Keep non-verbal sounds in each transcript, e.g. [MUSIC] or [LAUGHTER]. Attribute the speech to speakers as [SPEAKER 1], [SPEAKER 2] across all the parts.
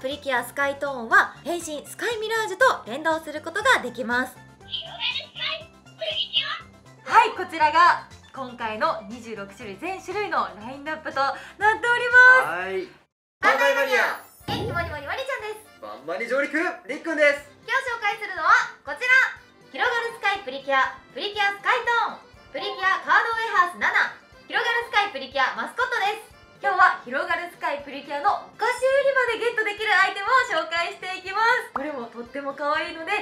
[SPEAKER 1] プリキュアスカイトーンは変身スカイミラージュと連動することができます。はいこちらが今回の26種類全種類のラインナップとなっております。
[SPEAKER 2] はい。バンバイマニア
[SPEAKER 1] 元気もりもりまりちゃんです。
[SPEAKER 2] バンバニ上陸。りっくんです。
[SPEAKER 1] 今日紹介するのはこちら。広がるスカイプリキュア。プリキュアスカイトーン。プリキュアカードウェハース7広がるスカイプリキュアマスコットです今日は広がる使いプリキュアのお菓子売り場でゲットできるアイテムを紹介していきます。どれもとっても可愛いので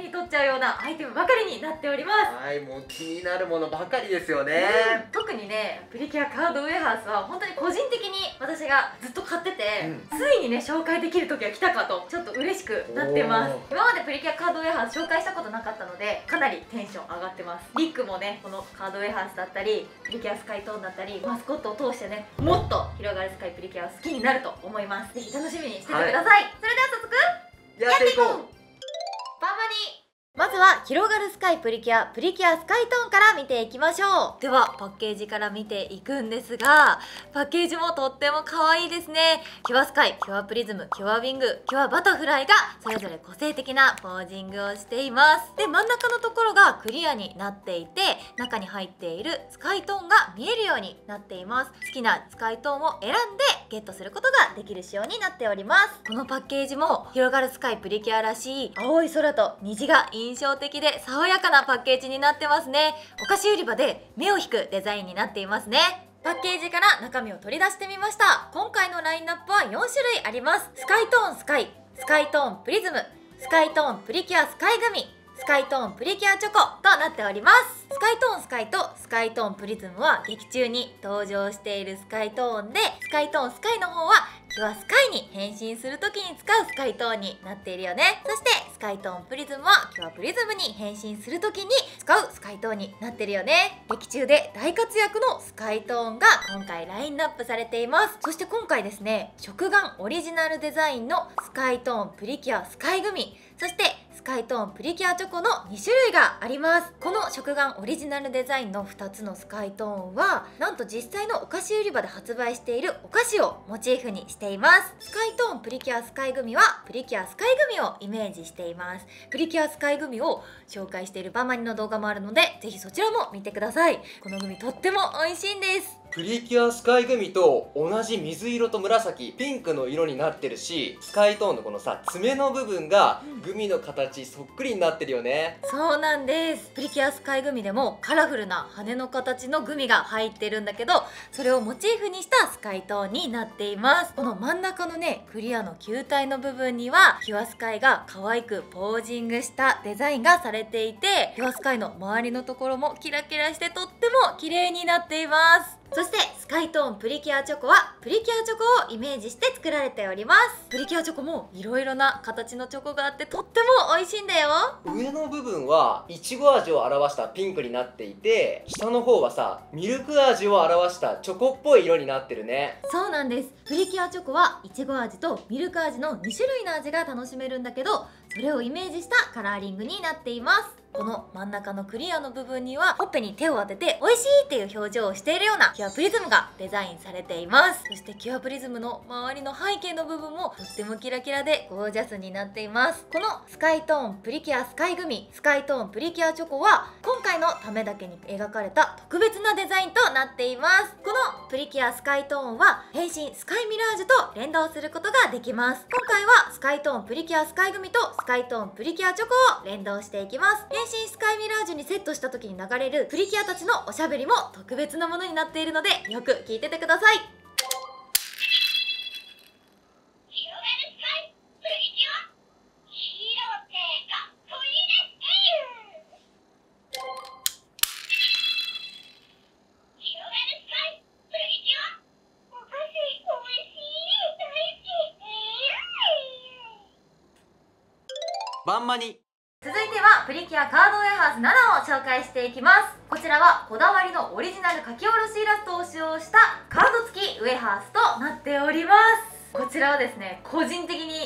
[SPEAKER 1] 手に取っちゃうようなアイテムばかりになっております。
[SPEAKER 2] はいもう気になるものばかりですよね、
[SPEAKER 1] 特にねプリキュアカードウェハースは本当に個人的に私がずっと買ってて、
[SPEAKER 2] うん。
[SPEAKER 1] ついにね紹介できる時が来たかとちょっと嬉しくなってます。
[SPEAKER 2] お
[SPEAKER 1] 今までプリキュアカードウェハース紹介したことなかったのでかなりテンション上がってます。リックもねこのカードウェハースだったりプリキュアスカイトーンだったりマスコットを通してねもっと広がるスカイプリキュアを好きになると思います。ぜひ楽しみにしててください、それでは早速
[SPEAKER 2] やっていこう
[SPEAKER 1] バンマニまずはひろがるスカイプリキュアプリキュアスカイトーンから見ていきましょう。ではパッケージから見ていくんですがパッケージもとっても可愛いですね。キュアスカイキュアプリズムキュアウィングキュアバタフライがそれぞれ個性的なポージングをしています。で真ん中のところがクリアになっていて中に入っているスカイトーンが見えるようになっています。好きなスカイトーンを選んでゲットすることができる仕様になっております。このパッケージもひろがるスカイプリキュアらしい青い空と虹が印印象的で爽やかなパッケージになってますね。お菓子売り場で目を引くデザインになっていますね。パッケージから中身を取り出してみました。今回のラインナップは4種類あります。スカイトーンスカイスカイトーンプリズムスカイトーンプリキュアスカイグミスカイトーンプリキュアチョコとなっております。スカイトーンスカイとスカイトーンプリズムは劇中に登場しているスカイトーンでスカイトーンスカイの方はキュアスカイに変身する時に使うスカイトーンになっているよね。そしてスカイトーンプリズムはキュアプリズムに変身する時に使うスカイトーンになってるよね。劇中で大活躍のスカイトーンが今回ラインナップされています。そして今回ですね食玩オリジナルデザインのスカイトーンプリキュアスカイグミ。そしてカイトーンプリキュアチョコの2種類があります。この食玩オリジナルデザインの2つのスカイトーンはなんと実際のお菓子売り場で発売しているお菓子をモチーフにしています。スカイトーンプリキュアスカイグミはプリキュアスカイグミをイメージしていますプリキュアスカイグミを紹介しているバマニの動画もあるのでぜひそちらも見てください。このグミとっても美味しいんです。
[SPEAKER 2] プリキュアスカイグミと同じ水色と紫ピンクの色になってるしスカイトーンのこのさ爪の部分がグミの形そっくりになってるよね。
[SPEAKER 1] そうなんです。プリキュアスカイグミでもカラフルな羽の形のグミが入ってるんだけどそれをモチーフにしたスカイトーンになっています。この真ん中のねクリアの球体の部分にはキュアスカイが可愛くポージングしたデザインがされていてキュアスカイの周りのところもキラキラしてとっても綺麗になっていますそしてスカイトーンプリキュアチョコはプリキュアチョコをイメージして作られております。プリキュアチョコもいろいろな形のチョコがあってとっても美味しいんだよ。
[SPEAKER 2] 上の部分はいちご味を表したピンクになっていて下の方はさミルク味を表したチョコっぽい色になってるね。
[SPEAKER 1] そうなんです。プリキュアチョコはいちご味とミルク味の2種類の味が楽しめるんだけどそれをイメージしたカラーリングになっていますこの真ん中のクリアの部分にはほっぺに手を当てて美味しいっていう表情をしているようなキュアプリズムがデザインされています。そしてキュアプリズムの周りの背景の部分もとってもキラキラでゴージャスになっています。このスカイトーンプリキュアスカイグミスカイトーンプリキュアチョコは今回のためだけに描かれた特別なデザインとなっています。このプリキュアスカイトーンは変身スカイミラージュと連動することができます。今回はスカイトーンプリキュアスカイグミとスカイトーンプリキュアチョコを連動していきます。変身スカイミラージュにセットした時に流れるプリキュアたちのおしゃべりも特別なものになっているのでよく聞いててください。
[SPEAKER 2] バンマニ。
[SPEAKER 1] 続いてはプリキュアカードウェハース7を紹介していきます。こちらはこだわりのオリジナル描き下ろしイラストを使用したカード付きウェハースとなっております。こちらはですね個人的に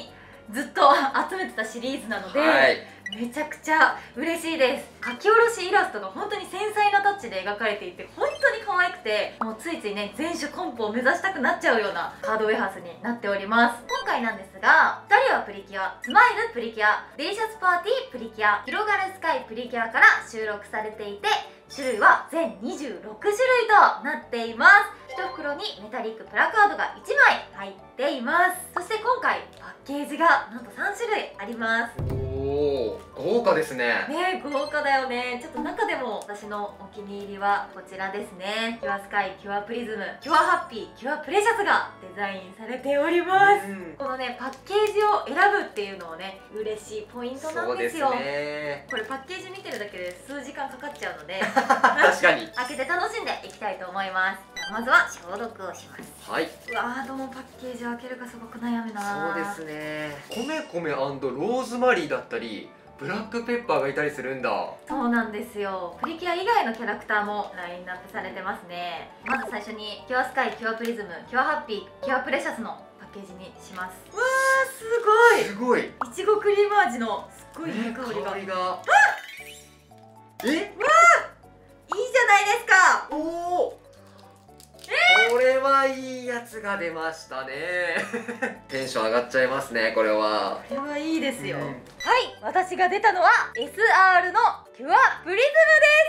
[SPEAKER 1] ずっと集めてたシリーズなので、
[SPEAKER 2] はい。
[SPEAKER 1] めちゃくちゃ嬉しいです。描き下ろしイラストが本当に繊細なタッチで描かれていて本当に可愛くてもうついついね全種コンプを目指したくなっちゃうようなカードウェハースになっております。今回なんですがふたりはプリキュアスマイルプリキュアデリシャスパーティープリキュアひろがるスカイプリキュアから収録されていて種類は全26種類となっています1袋にメタリックプラカードが1枚入っています。そして今回パッケージがなんと3種類あります。
[SPEAKER 2] おお豪華ですね。
[SPEAKER 1] ね豪華だよね。ちょっと中でも私のお気に入りはこちらですね。キュアスカイキュアプリズムキュアハッピーキュアプレシャスがデザインされております。
[SPEAKER 2] うん。
[SPEAKER 1] このねパッケージを選ぶっていうのもね嬉しいポイントなんですよ。
[SPEAKER 2] ね。
[SPEAKER 1] これパッケージ見てるだけで数時間かかっちゃうので [LAUGHS]
[SPEAKER 2] 確かに。
[SPEAKER 1] 開けて楽しんでいきたいと思いますまずは消毒をします
[SPEAKER 2] はい。う
[SPEAKER 1] わーどのパッケージを開けるかすごく悩むな。
[SPEAKER 2] そうですね。米米ローズマリーだったりブラックペッパーがいたりするんだ。
[SPEAKER 1] そうなんですよ。プリキュア以外のキャラクターもラインナップされてますね。まず最初にキュアスカイキュアプリズムキュアハッピーキュアプレシャスのパッケージにします。わーす
[SPEAKER 2] すごい。
[SPEAKER 1] ごい。いちごクリーム味のすっごいいい香りが、いいじゃ
[SPEAKER 2] が。え？
[SPEAKER 1] ないですか！
[SPEAKER 2] おおこれはいいやつが出ましたね。テンション上がっちゃいますねこれは
[SPEAKER 1] これはいいですよ、
[SPEAKER 2] うん
[SPEAKER 1] はい私が出たのは SR のキュアプリズムで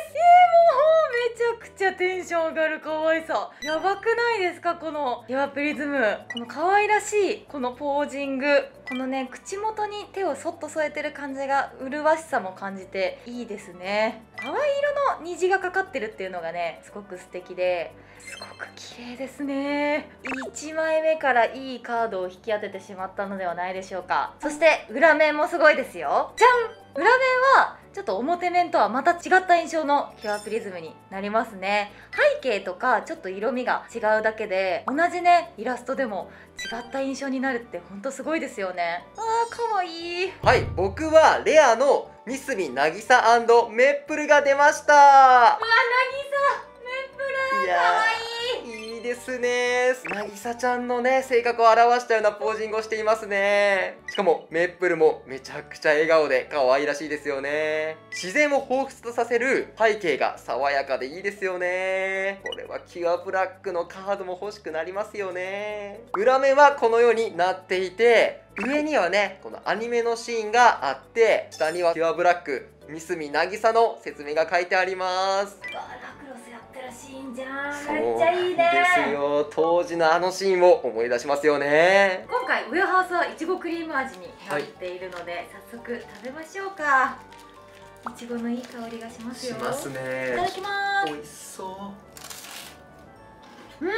[SPEAKER 1] す。えー、もうめちゃくちゃテンション上がる。可愛さ。やばくないですか？このキュアプリズム。この可愛らしいこのポージング。このね口元に手をそっと添えてる感じが麗しさも感じていいですね。淡い色の虹がかかってるっていうのがねすごく素敵ですごく綺麗ですね。1枚目からいいカードを引き当ててしまったのではないでしょうか。そして裏面もすごいですよ。じゃん。裏面はちょっと表面とはまた違った印象のキュアプリズムになりますね。背景とかちょっと色味が違うだけで同じねイラストでも違った印象になるってほんとすごいですよね。あーかわいい。
[SPEAKER 2] はい僕はレアのミスミ渚メップルが出ました。
[SPEAKER 1] うわ渚メップルかわいい
[SPEAKER 2] ですね。渚ちゃんのね性格を表したようなポージングをしていますね。しかもメップルもめちゃくちゃ笑顔で可愛らしいですよね。自然を彷彿とさせる背景が爽やかでいいですよね。これはキュアブラックのカードも欲しくなりますよね。裏面はこのようになっていて上にはねこのアニメのシーンがあって下にはキュアブラックミスミ渚の説明が書いてあります。
[SPEAKER 1] じゃんめっちゃいいね。
[SPEAKER 2] ですよ。当時のあのシーンを思い出しますよね。
[SPEAKER 1] 今回ウェハースはいちごクリーム味に入っているので、早速食べましょうか。いちごのいい香りがしますよ。いただ
[SPEAKER 2] ね
[SPEAKER 1] きます。
[SPEAKER 2] 美味しそ
[SPEAKER 1] 優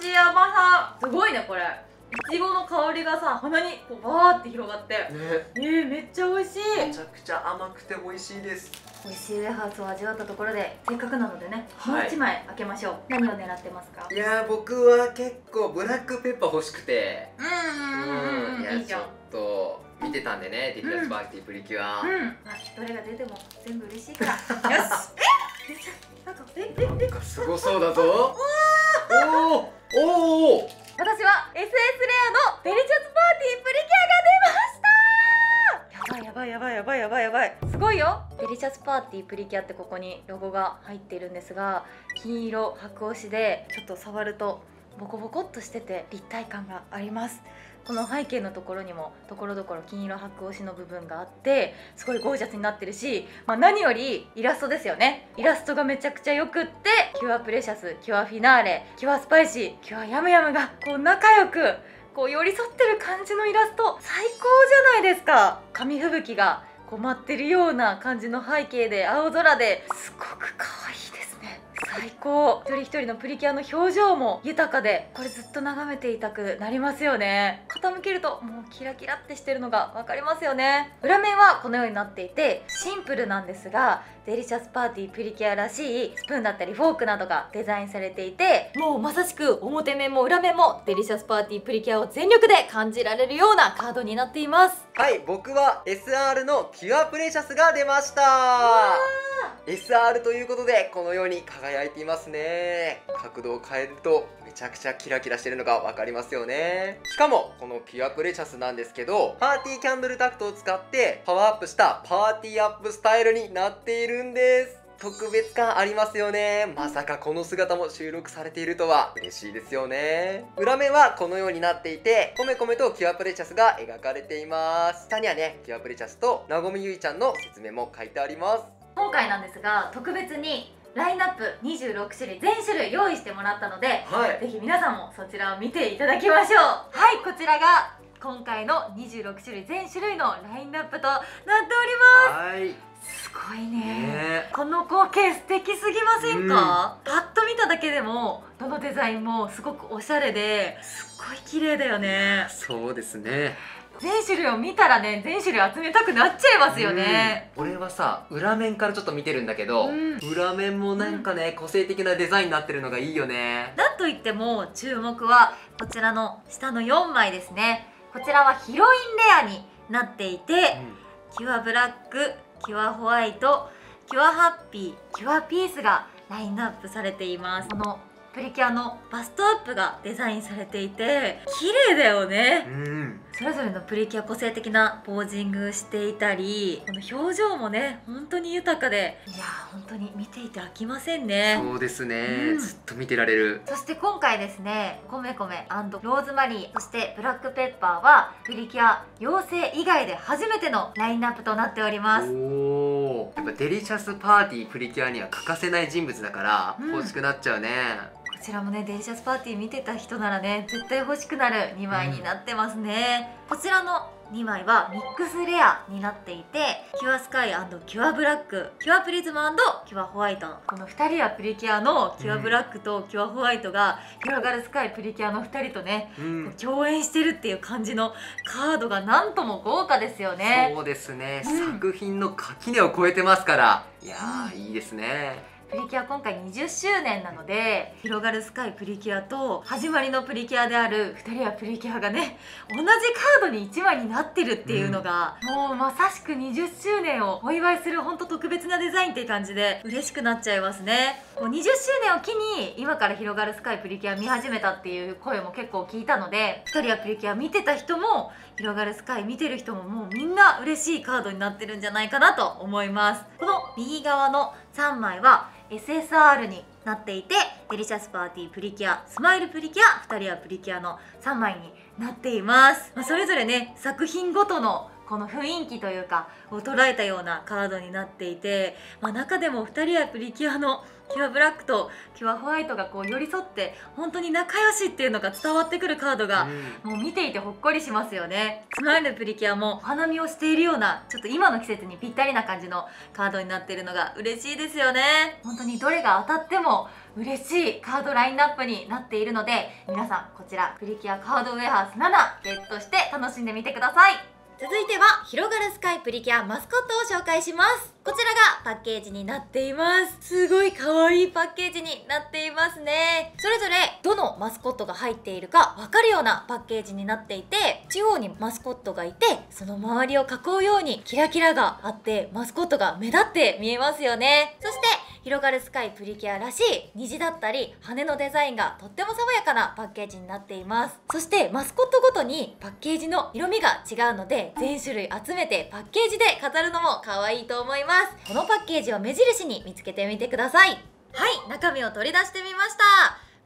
[SPEAKER 1] しい甘さ。すごいねこれ。いちごの香りがさ鼻にこうバーって広がって。
[SPEAKER 2] うね。
[SPEAKER 1] えー、めっちゃ美味しい。
[SPEAKER 2] めちゃくちゃ甘くて美味しいです
[SPEAKER 1] 美味しいウェハースを味わったところでせっかくなのでね、
[SPEAKER 2] はい。
[SPEAKER 1] もう一枚開けましょう。何を狙ってますか？
[SPEAKER 2] いやー僕は結構ブラックペッパー欲しくて。
[SPEAKER 1] うんうんうん
[SPEAKER 2] いやちょっ
[SPEAKER 1] いいじゃん。
[SPEAKER 2] と見てたんでねディフランスパーティープリキュア、
[SPEAKER 1] うん、まあ、どれが出ても全部嬉しいか。らよし。え？なんかえ？え？
[SPEAKER 2] なんかすごそうだぞ。おおおお
[SPEAKER 1] 私は SS シャスパーティープリキュアってここにロゴが入っているんですが金色箔押しでちょっと触るとボコボコっとしてて立体感があります。この背景のところにもところどころ金色箔押しの部分があってすごいゴージャスになってるし、まあ、何よりイラストですよね。イラストがめちゃくちゃよくってキュアプレシャスキュアフィナーレキュアスパイシーキュアヤムヤムがこう仲良くこう寄り添ってる感じのイラスト最高じゃないですか。紙吹雪がこう舞ってるような感じの背景で青空ですごく可愛いですね。最高。一人一人のプリキュアの表情も豊かでこれずっと眺めていたくなりますよね。傾けるともうキラキラってしてるのが分かりますよね。裏面はこのようになっていてシンプルなんですがデリシャスパーティープリキュアらしいスプーンだったりフォークなどがデザインされていてもうまさしく表面も裏面もデリシャスパーティープリキュアを全力で感じられるようなカードになっています。
[SPEAKER 2] はい僕は SR のキュアプレシャスが出ました SR ということでこのように輝いていますね。角度を変えるとめちゃくちゃキラキラしてるのが分かりますよね。しかもこのキュアプレシャスなんですけどパーティーキャンドルタクトを使ってパワーアップしたパーティーアップスタイルになっているんです。特別感ありますよね。まさかこの姿も収録されているとは嬉しいですよね。裏面はこのようになっていてコメコメとキュアプレシャスが描かれています。下にはねキュアプレシャスとなごみゆいちゃんの説明も書いてあります。
[SPEAKER 1] 今回なんですが特別にラインナップ26種類全種類用意してもらったので、
[SPEAKER 2] は
[SPEAKER 1] ぜひ皆さんもそちらを見ていただきましょう。はいこちらが今回の26種類全種類のラインナップとなっており
[SPEAKER 2] はい。
[SPEAKER 1] ますすごいね。
[SPEAKER 2] ね。
[SPEAKER 1] この光景素敵すぎませんか、パッと見ただけでもどのデザインもすごくおしゃれですっごい綺麗だよね。
[SPEAKER 2] そうですね
[SPEAKER 1] 全種類を見たらね全種類集めたくなっちゃいますよね、
[SPEAKER 2] うん。俺はさ裏面からちょっと見てるんだけど、
[SPEAKER 1] うん。
[SPEAKER 2] 裏面もなんかね、個性的なデザインになってるのがいいよね。
[SPEAKER 1] なんといっても注目はこちらの下の4枚ですね。こちらはヒロインレアになっていて、キュアブラックキュアホワイトキュアハッピーキュアピースがラインナップされています。このプリキュアのバストアップがデザインされていて綺麗だよね。
[SPEAKER 2] うん。
[SPEAKER 1] それぞれのプリキュア個性的なポージングしていたりこの表情もね本当に豊かで。いやー本当に見ていて飽きませんね。
[SPEAKER 2] そうですね、
[SPEAKER 1] うん。
[SPEAKER 2] ずっと見てられる。
[SPEAKER 1] そして今回ですねコメコメローズマリーそしてブラックペッパーはプリキュア妖精以外で初めてのラインナップとなっております。
[SPEAKER 2] やっぱデリシャスパーティープリキュアには欠かせない人物だから、
[SPEAKER 1] うん。
[SPEAKER 2] 欲しくなっちゃうね。
[SPEAKER 1] こちらもねデリシャスパーティー見てた人ならね絶対欲しくなる2枚になってますね、こちらの2枚はミックスレアになっていてキュアスカイキュアブラックキュアプリズムキュアホワイトこの2人はプリキュアのキュアブラックとキュアホワイトが、ひろがるスカイプリキュアの2人とね
[SPEAKER 2] うん。
[SPEAKER 1] 共演してるっていう感じのカードがなんとも豪華ですよね。
[SPEAKER 2] そうですね、
[SPEAKER 1] うん
[SPEAKER 2] 作品の垣根を越えてますから。いやー、いいですね
[SPEAKER 1] プリキュア今回20周年なので広がるスカイプリキュアと始まりのプリキュアである2人はプリキュアがね同じカードに1枚になってるっていうのが、もうまさしく20周年をお祝いする本当特別なデザインっていう感じで嬉しくなっちゃいますね。もう20周年を機に今から広がるスカイプリキュア見始めたっていう声も結構聞いたので2人はプリキュア見てた人も広がるスカイ見てる人ももうみんな嬉しいカードになってるんじゃないかなと思います。この右側の3枚は SSR になっていてデリシャスパーティープリキュアスマイルプリキュア2人はプリキュアの3枚になっています、まあそれぞれね作品ごとのこの雰囲気というかを捉えたようなカードになっていて、まあ、中でも2人はプリキュアのキュアブラックとキュアホワイトがこう寄り添って本当に仲良しっていうのが伝わってくるカードがもう見ていてほっこりしますよね。スマイルプリキュアもお花見をしているようなちょっと今の季節にぴったりな感じのカードになっているのが嬉しいですよね。本当にどれが当たっても嬉しいカードラインナップになっているので皆さんこちらプリキュアカードウェハース7ゲットして楽しんでみてください続いては広がるスカイプリキュアマスコットを紹介します。こちらがパッケージになっています。すごい可愛いパッケージになっていますね。それぞれどのマスコットが入っているかわかるようなパッケージになっていて中央にマスコットがいてその周りを囲うようにキラキラがあってマスコットが目立って見えますよね。そして広がるスカイプリキュアらしい虹だったり羽のデザインがとっても爽やかなパッケージになっています。そしてマスコットごとにパッケージの色味が違うので全種類集めてパッケージで飾るのも可愛いと思います。このパッケージを目印に見つけてみてください。はい中身を取り出してみました。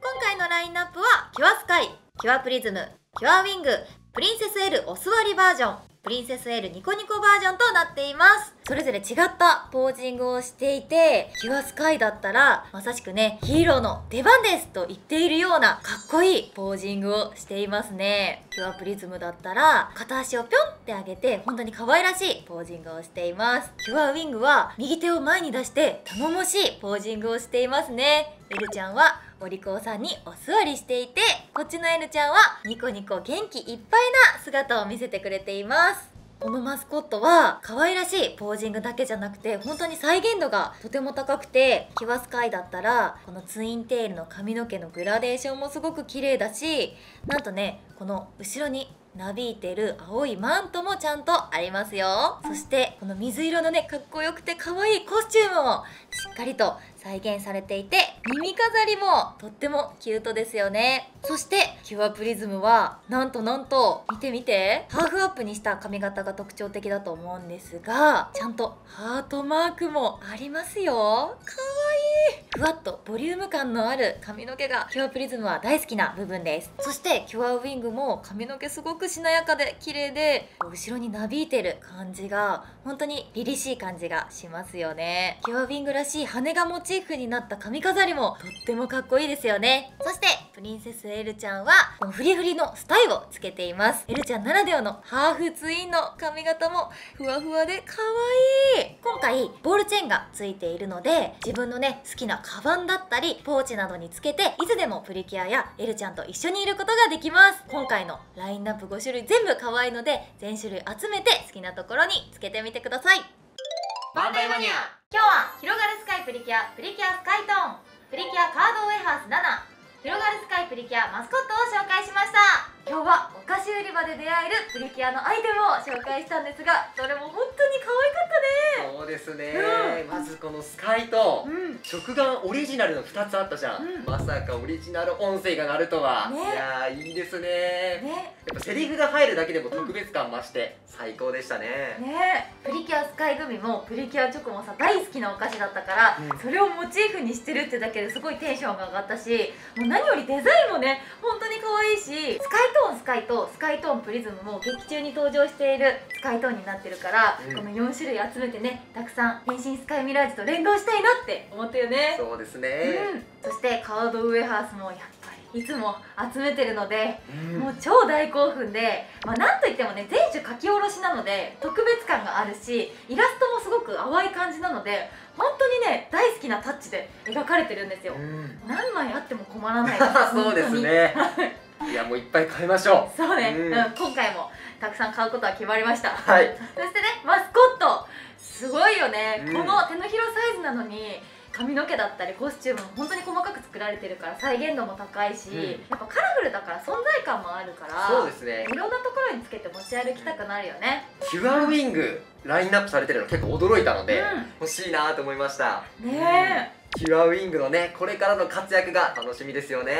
[SPEAKER 1] 今回のラインナップはキュアスカイキュアプリズムキュアウィングプリンセス L お座りバージョン。プリンセス L ニコニコバージョンとなっています。それぞれ違ったポージングをしていてキュアスカイだったらまさしくねヒーローの出番ですと言っているようなかっこいいポージングをしていますね。キュアプリズムだったら片足をぴょんって上げて本当に可愛らしいポージングをしています。キュアウィングは右手を前に出して頼もしいポージングをしていますね。エルちゃんはお利口さんにお座りしていてこっちのエルちゃんはニコニコ元気いっぱいな姿を見せてくれています。このマスコットは可愛らしいポージングだけじゃなくて本当に再現度がとても高くてキュアスカイだったらこのツインテールの髪の毛のグラデーションもすごく綺麗だしなんとねこの後ろになびいてる青いマントもちゃんとありますよ。そしてこの水色のねかっこよくて可愛いコスチュームもしっかりと再現されていて耳飾りもとってもキュートですよね。そしてキュアプリズムはなんとなんと見てみてハーフアップにした髪型が特徴的だと思うんですがちゃんとハートマークもありますよ。かわいい。ふわっとボリューム感のある髪の毛がキュアプリズムは大好きな部分です。そしてキュアウィングも髪の毛すごくしなやかで綺麗で後ろになびいてる感じが本当に凛々しい感じがしますよね。キュアウィングらしい羽がモチーフになった髪飾りもとってもかっこいいですよね。そしてプリンセスエルちゃんはこのフリフリのスタイをつけています。エルちゃんならではのハーフツインの髪型もふわふわで可愛い今回ボールチェーンがついているので自分のね好きなカバンだったりポーチなどにつけていつでもプリキュアやエルちゃんと一緒にいることができます。今回のラインナップ5種類全部可愛いので全種類集めて好きなところにつけてみてください。
[SPEAKER 2] バンダイマニア。
[SPEAKER 1] 今日は広がるスカイプリキュアプリキュアスカイトーンプリキュアカードウェハース7広がるスカイプリキュアマスコットを紹介しました。今日はお菓子売り場で出会えるプリキュアのアイテムを紹介したんですがどれも本当に可愛かったね
[SPEAKER 2] そうですね、まずこのスカイと
[SPEAKER 1] うん。
[SPEAKER 2] 食玩オリジナルの2つあったじゃん、
[SPEAKER 1] うん。
[SPEAKER 2] まさかオリジナル音声が鳴るとは、
[SPEAKER 1] ね。
[SPEAKER 2] いやーいいですね。
[SPEAKER 1] ね。
[SPEAKER 2] やっぱセリフが入るだけでも特別感増して最高でしたね、
[SPEAKER 1] ね。プリキュアスカイグミもプリキュアチョコもさ大好きなお菓子だったから、
[SPEAKER 2] うん。
[SPEAKER 1] それをモチーフにしてるってだけですごいテンションが上がったしもう何よりデザインもね本当に可愛いしスカイトーンスカイとスカイトーンプリズムも劇中に登場しているスカイトーンになってるから、
[SPEAKER 2] うん。
[SPEAKER 1] この4種類集めてねたくさん変身スカイミラージュと連動したいなって思ったよね。
[SPEAKER 2] そうですね、
[SPEAKER 1] うん、そしてカードウェハースもやっぱりいつも集めてるので
[SPEAKER 2] うん。
[SPEAKER 1] もう超大興奮で、まあ、なんといってもね全種書き下ろしなので特別感があるしイラストもすごく淡い感じなので本当にね大好きなタッチで描かれてるんですよ。
[SPEAKER 2] うん。
[SPEAKER 1] 何枚あっても困らない [LAUGHS]
[SPEAKER 2] そうですね。いやもういっぱい買いましょ
[SPEAKER 1] 本当にそうね、
[SPEAKER 2] う
[SPEAKER 1] うん。ん今回もたくさん買うことは決まりました。
[SPEAKER 2] うはい。
[SPEAKER 1] そしてねマスコットすごいよね、
[SPEAKER 2] うん。
[SPEAKER 1] この手のひらサイズなのに髪の毛だったりコスチュームも本当に細かく作られてるから再現度も高いし、
[SPEAKER 2] うん。
[SPEAKER 1] やっぱカラフルだから存在感もあるから
[SPEAKER 2] そうですね。
[SPEAKER 1] いろんなところにつけて持ち歩きたくなるよね。
[SPEAKER 2] キュアウィングラインナップされてるの結構驚いたので、
[SPEAKER 1] う
[SPEAKER 2] 欲しいなと思いました。
[SPEAKER 1] ね
[SPEAKER 2] キュアウィングのねこれからの活躍が楽しみですよ
[SPEAKER 1] え、
[SPEAKER 2] ね、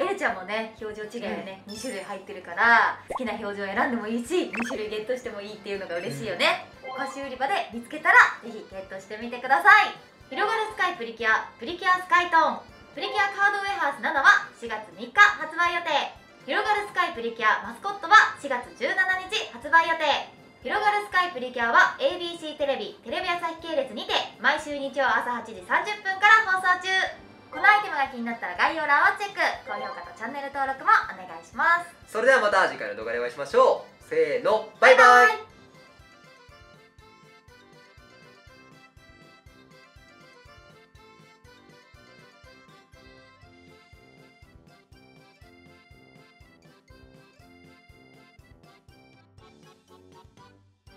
[SPEAKER 1] うん、エルちゃんもね表情違いでね、2種類入ってるから好きな表情を選んでもいいし2種類ゲットしてもいいっていうのが嬉しいよね、お菓子売り場で見つけたらぜひゲットしてみてください。広がるスカイプリキュアプリキュアスカイトーン。プリキュアカードウェハース7は4月3日発売予定。広がるスカイプリキュアマスコットは4月17日発売予定。広がるスカイプリキュアは ABC テレビテレビ朝日系列にて毎週日曜朝8時30分から放送中。このアイテムが気になったら概要欄をチェック。高評価とチャンネル登録もお願いします。
[SPEAKER 2] それではまた次回の動画でお会いしましょう。せーのバイバイ。
[SPEAKER 1] イ